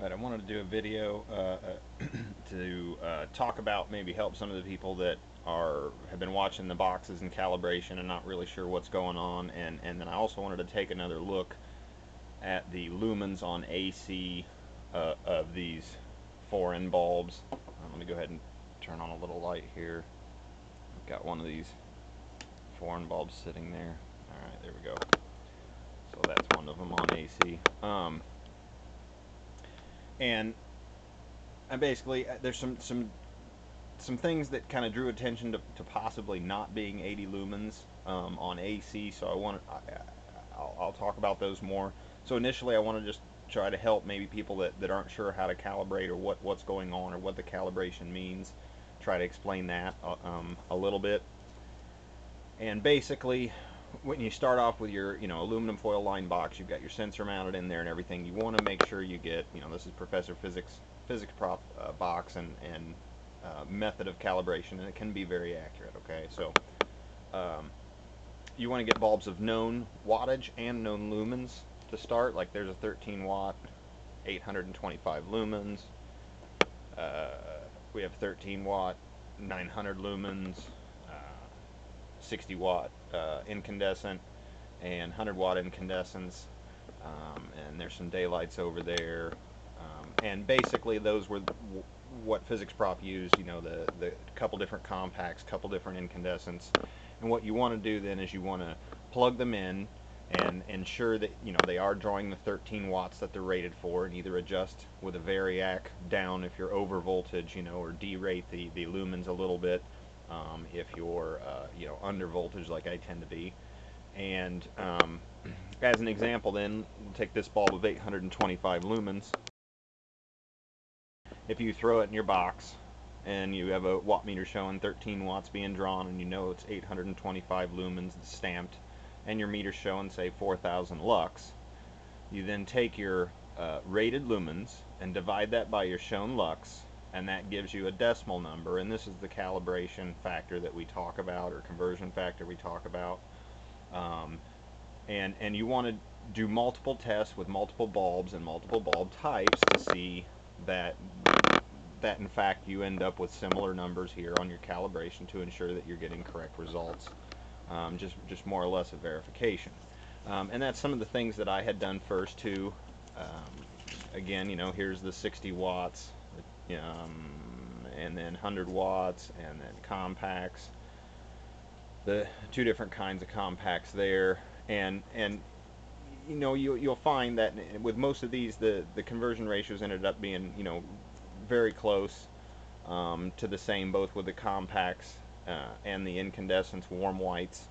Right, I wanted to do a video uh, to uh, talk about maybe help some of the people that are have been watching the boxes and calibration and not really sure what's going on and and then I also wanted to take another look at the lumens on AC uh, of these foreign bulbs. Um, let me go ahead and turn on a little light here. I've got one of these foreign bulbs sitting there. Alright, there we go. So that's one of them on AC. Um, and I basically uh, there's some some some things that kind of drew attention to, to, possibly not being 80 lumens um, on AC. So I want I'll, I'll, talk about those more. So initially I want to just try to help maybe people that, that aren't sure how to calibrate or what what's going on or what the calibration means. Try to explain that uh, um, a little bit. And basically when you start off with your, you know, aluminum foil lined box, you've got your sensor mounted in there and everything. You want to make sure you get, you know, this is Professor Physics physics prof uh, box and and uh, method of calibration, and it can be very accurate. Okay, so um, you want to get bulbs of known wattage and known lumens to start. Like there's a 13 watt, 825 lumens. Uh, we have 13 watt, 900 lumens. 60 watt uh, incandescent and 100 watt incandescents um, and there's some daylights over there. Um, and basically those were what physics prof used you know the the couple different compacts couple different incandescents. And what you want to do then is you want to plug them in and ensure that you know they are drawing the 13 watts that they're rated for and either adjust with a variac down if you're over voltage you know or derate the the lumens a little bit um, if you're uh, you know under voltage like I tend to be. And um, as an example, then we'll take this bulb of 825 lumens. If you throw it in your box and you have a watt meter showing 13 watts being drawn and you know it's 825 lumens stamped and your meter showing say 4000 lux, you then take your uh, rated lumens and divide that by your shown lux and that gives you a decimal number. And this is the calibration factor that we talk about or conversion factor we talk about. Um, and and you want to do multiple tests with multiple bulbs and multiple bulb types to see that that in fact you end up with similar numbers here on your calibration to ensure that you're getting correct results. Um, just just more or less a verification. Um, and that's some of the things that I had done first too. Um, again you know here's the 60 watts um, and then 100 watts and then compacts. The two different kinds of compacts there. And and you know you, you'll find that with most of these the the conversion ratios ended up being you know very close um, to the same both with the compacts uh, and the incandescents warm whites.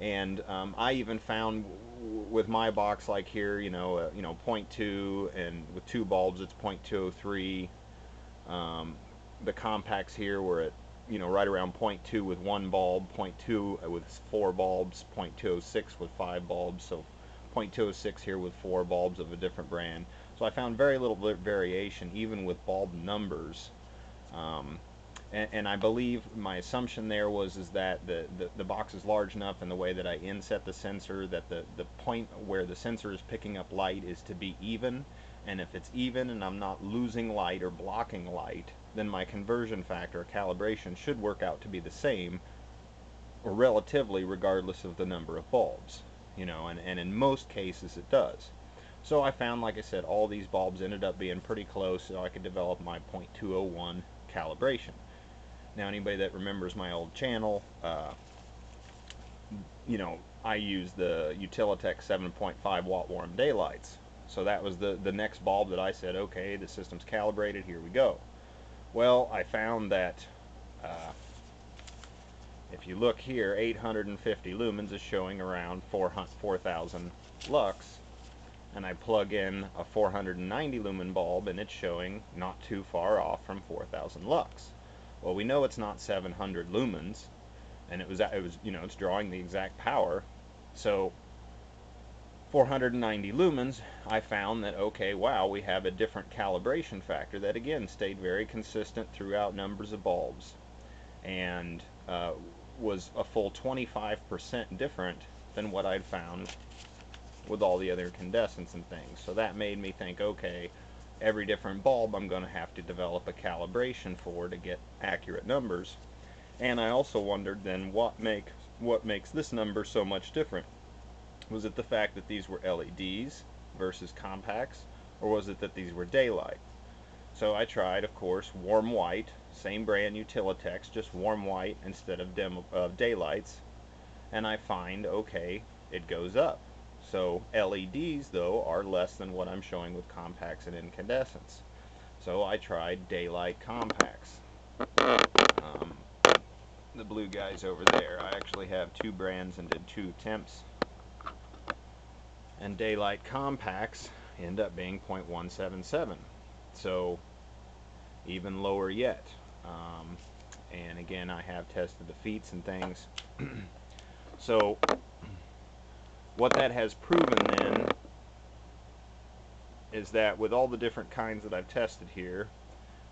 And um, I even found with my box like here you know uh, you know 0.2 and with two bulbs it's 0.203 um, the compacts here were at you know right around 0.2 with one bulb, 0.2 with four bulbs, 0.206 with five bulbs, so 0.206 here with four bulbs of a different brand. So I found very little variation even with bulb numbers. Um, and, and, I believe my assumption there was is that the, the, the, box is large enough in the way that I inset the sensor that the, the point where the sensor is picking up light is to be even. And if it's even and I'm not losing light or blocking light then my conversion factor calibration should work out to be the same or relatively regardless of the number of bulbs you know and, and in most cases it does. So I found like I said all these bulbs ended up being pretty close so I could develop my 0.201 calibration now anybody that remembers my old channel uh, you know I use the Utilitech 7.5 watt warm daylights so that was the, the next bulb that I said, okay, the system's calibrated, here we go. Well, I found that uh, if you look here, 850 lumens is showing around 4,000 lux, and I plug in a 490 lumen bulb, and it's showing not too far off from 4,000 lux. Well, we know it's not 700 lumens, and it was, it was, you know, it's drawing the exact power. So 490 lumens, I found that, okay, wow, we have a different calibration factor that, again, stayed very consistent throughout numbers of bulbs and uh, was a full 25% different than what I'd found with all the other incandescents and things. So that made me think, okay, every different bulb I'm going to have to develop a calibration for to get accurate numbers. And I also wondered then what make what makes this number so much different. Was it the fact that these were LEDs versus compacts, or was it that these were daylight? So I tried, of course, warm white, same brand Utilitex, just warm white instead of demo, uh, daylights, and I find, okay, it goes up. So LEDs, though, are less than what I'm showing with compacts and incandescents. So I tried daylight compacts. Um, the blue guys over there. I actually have two brands and did two attempts. And daylight compacts end up being 0.177. So even lower yet. Um, and again, I have tested the Feits and things. so what that has proven then is that with all the different kinds that I've tested here,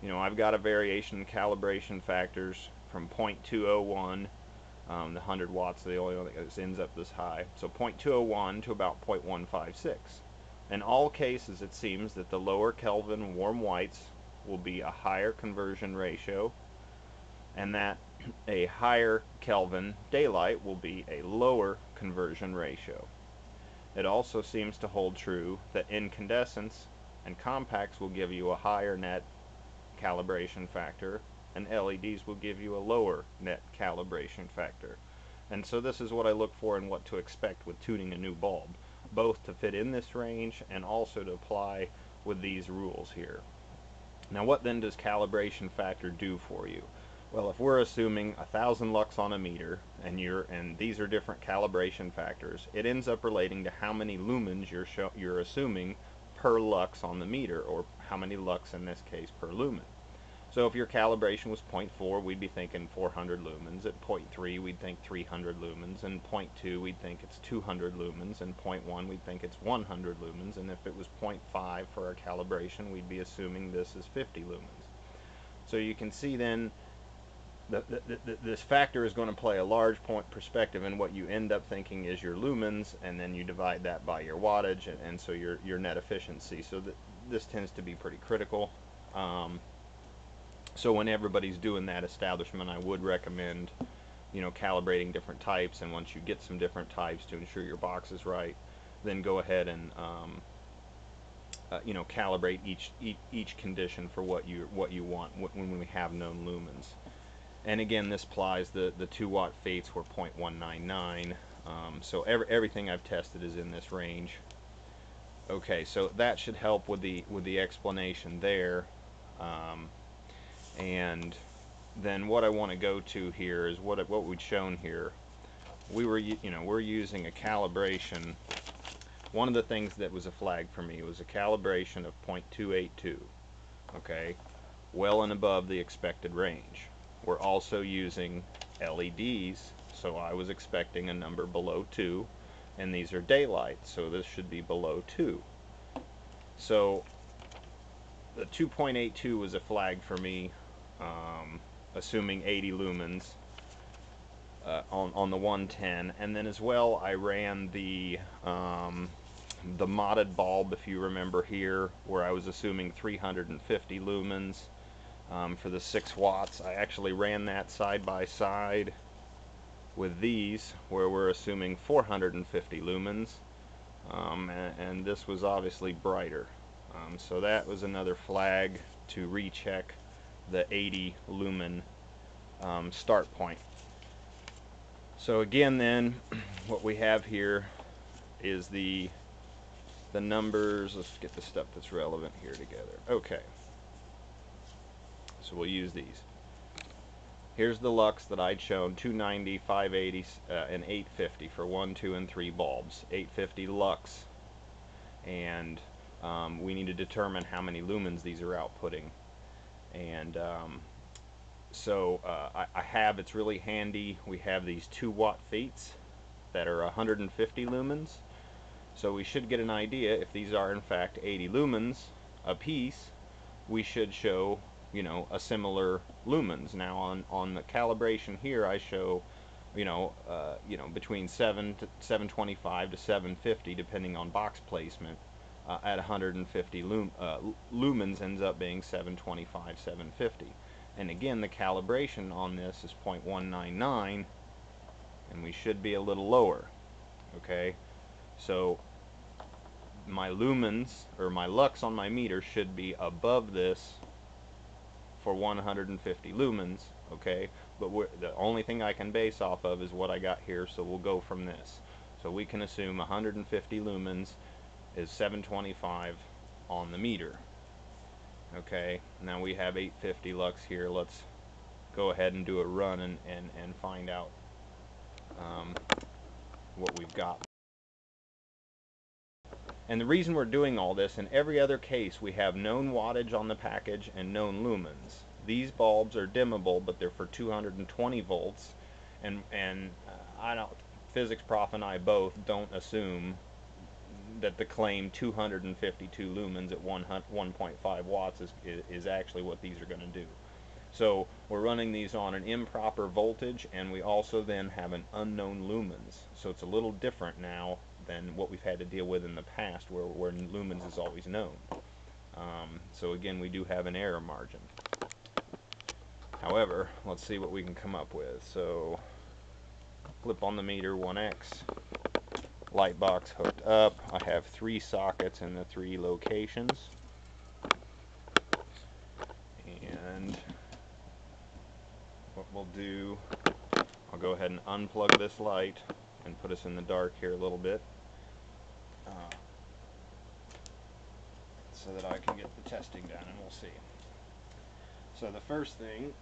you know, I've got a variation in calibration factors from 0.201, um, the 100 watts, the only one that ends up this high, so 0.201 to about 0.156. In all cases, it seems that the lower Kelvin warm whites will be a higher conversion ratio, and that a higher Kelvin daylight will be a lower conversion ratio. It also seems to hold true that incandescents and compacts will give you a higher net calibration factor and LEDs will give you a lower net calibration factor. And so this is what I look for and what to expect with tuning a new bulb, both to fit in this range and also to apply with these rules here. Now what then does calibration factor do for you? Well, if we're assuming a thousand lux on a meter, and you're and these are different calibration factors, it ends up relating to how many lumens you're you're assuming per lux on the meter, or how many lux in this case per lumen. So if your calibration was 0.4, we'd be thinking 400 lumens. At 0.3, we'd think 300 lumens. And 0.2, we'd think it's 200 lumens. And 0.1, we'd think it's 100 lumens. And if it was 0.5 for our calibration, we'd be assuming this is 50 lumens. So you can see then the, the, the, this factor is going to play a large point perspective in what you end up thinking is your lumens, and then you divide that by your wattage, and, and so your, your net efficiency. So this tends to be pretty critical. Um, so when everybody's doing that establishment, I would recommend, you know, calibrating different types, and once you get some different types to ensure your box is right, then go ahead and um, uh, you know calibrate each, each, each condition for what you what you want when we have known lumens. And again, this applies the, the 2 watt Feits were 0.199. Um, so every, everything I've tested is in this range. Okay, so that should help with the with the explanation there. Um, and then what I want to go to here is what what we'd shown here. We were you know we're using a calibration. One of the things that was a flag for me was a calibration of 0.282. Okay, well and above the expected range. We're also using LEDs, so I was expecting a number below 2, and these are daylight, so this should be below 2. So the 2.82 was a flag for me, um, assuming 80 lumens uh, on, on the 110, and then as well I ran the um, the modded bulb, if you remember here, where I was assuming 350 lumens um, for the 6 watts. I actually ran that side by side with these where we're assuming 450 lumens um, and, and, this was obviously brighter. Um, so that was another flag to recheck the 80 lumen um, start point. So again then what we have here is the the numbers let's get the stuff that's relevant here together okay so we'll use these. Here's the lux that I'd shown, 290, 580, uh, and 850 for 1, 2, and 3 bulbs. 850 lux. And um, we need to determine how many lumens these are outputting. And um, so uh, I, I, have, it's really handy, we have these 2 watt Feits that are 150 lumens. So we should get an idea if these are in fact 80 lumens a piece, we should show you know, a similar lumens. Now on, on the calibration here, I show, you know, uh, you know, between 7 to 725 to 750, depending on box placement, uh, at 150 lum uh, lumens ends up being 725, 750. And again, the calibration on this is 0.199, and we should be a little lower. Okay, so my lumens or my lux on my meter should be above this for 150 lumens okay? But the only thing I can base off of is what I got here so we'll go from this. So we can assume 150 lumens is 725 on the meter okay? Now we have 850 lux here. Let's go ahead and do a run and, and, and find out um, what we've got and the reason we're doing all this, in every other case we have known wattage on the package and known lumens. These bulbs are dimmable, but they're for 220 volts, and and uh, I don't, physics prof and I both don't assume that the claim 252 lumens at 1.5 watts is, is actually what these are going to do. So we're running these on an improper voltage and we also then have an unknown lumens. So it's a little different now than what we've had to deal with in the past where, where lumens is always known. Um, so again, we do have an error margin. However, let's see what we can come up with. So flip on the meter 1x, light box hooked up. I have three sockets in the three locations. And what we'll do, I'll go ahead and unplug this light and put us in the dark here a little bit. So that I can get the testing done and we'll see. So the first thing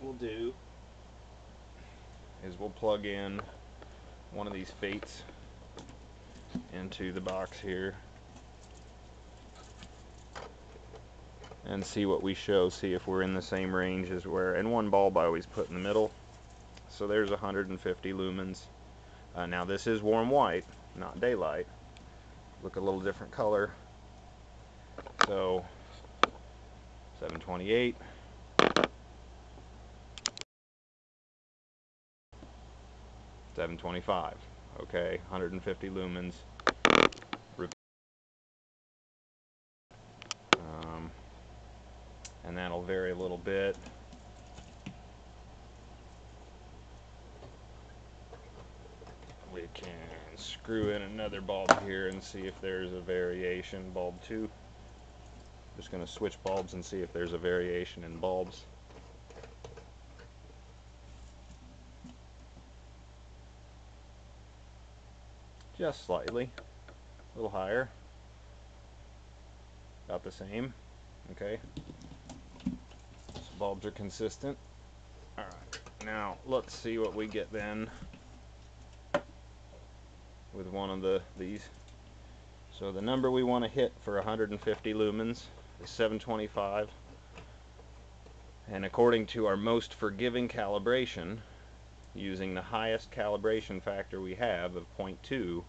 we'll do is we'll plug in one of these Feits into the box here and see what we show, see if we're in the same range as where, and one bulb I always put in the middle. So there's 150 lumens. Uh, now this is warm white, not daylight. Look a little different color. So 728. Seven twenty-five. Okay, 150 lumens. Um, and that'll vary a little bit. We can screw in another bulb here and see if there's a variation. Bulb 2. Just going to switch bulbs and see if there's a variation in bulbs. Just slightly. A little higher. About the same. Okay. So bulbs are consistent. Alright. Now, let's see what we get then with one of the these. So the number we want to hit for 150 lumens is 725. And according to our most forgiving calibration, using the highest calibration factor we have of 0.2,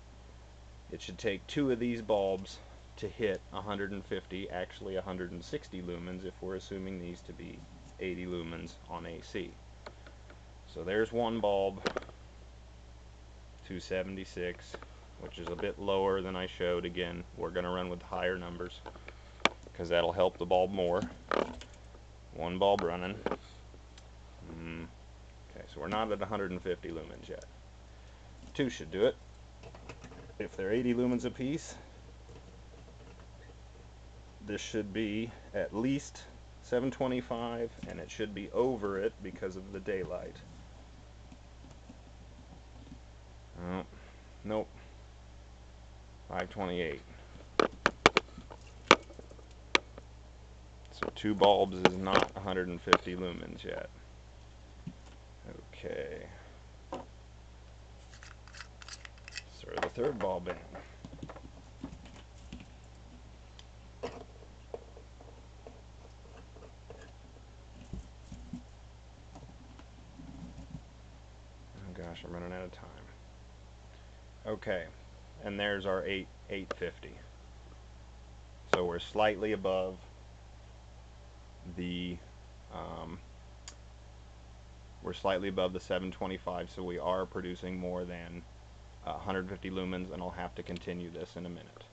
it should take two of these bulbs to hit 150, actually 160 lumens if we're assuming these to be 80 lumens on AC. So there's one bulb 276 which is a bit lower than I showed. Again we're gonna run with higher numbers because that'll help the bulb more. One bulb running. Mm. okay so we're not at 150 lumens yet. Two should do it. If they're 80 lumens a piece this should be at least 725 and it should be over it because of the daylight Oh, nope. 528. So two bulbs is not 150 lumens yet. Okay. Throw the third bulb in. Oh gosh, I'm running out of time. Okay, and there's our 8 850. So we're slightly above the um, we're slightly above the 725, so we are producing more than 150 lumens and I'll have to continue this in a minute.